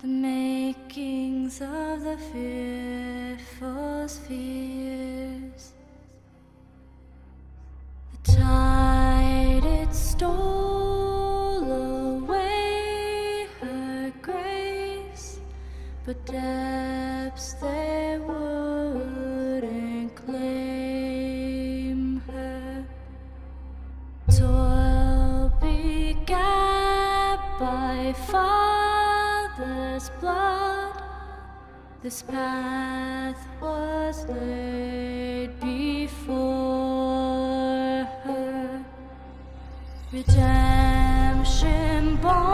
the makings of the fearful spheres. The tide it stole away her grace, but depths they wouldn't This path was laid before her. Redemption born.